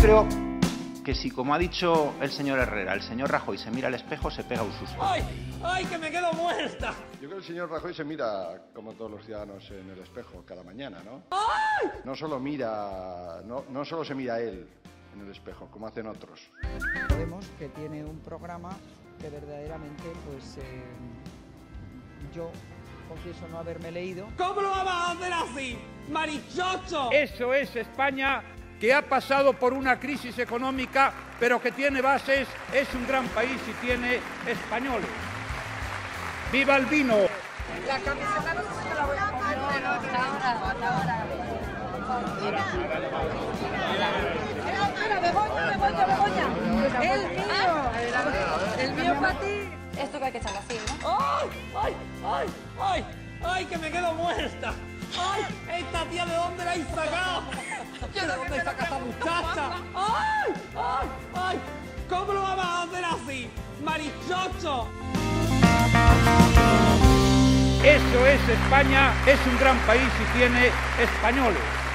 creo que si, como ha dicho el señor Herrera, el señor Rajoy se mira al espejo, se pega un susto. ¡Ay! ¡Ay, que me quedo muerta! Yo creo que el señor Rajoy se mira, como todos los ciudadanos, en el espejo cada mañana, ¿no? No solo mira, no, no solo se mira él en el espejo, como hacen otros. Podemos, que tiene un programa que verdaderamente, pues, eh, yo confieso no haberme leído. ¿Cómo lo vamos a hacer así? ¡Marichocho! Eso es España que ha pasado por una crisis económica, pero que tiene bases, es un gran país y tiene españoles. ¡Viva el vino! La camiseta no sé si la voy a poner. No, no, hasta ahora, hasta ahora. Espera, Begoña, Begoña, Begoña. El mío. El mío para ti. Esto que hay que echarlo así, ¿no? ¡Ay! ¡Ay! ¡Ay! ¡Ay! ¡Ay, que me quedo muerta! ¡Ay! ¿Esta tía de dónde la sacado? ¿De dónde saca esta muchacha? ¡Ay! ¡Ay! ¡Ay! ¿Cómo lo vamos a hacer así? ¡Marichocho! Eso es España, es un gran país y tiene españoles.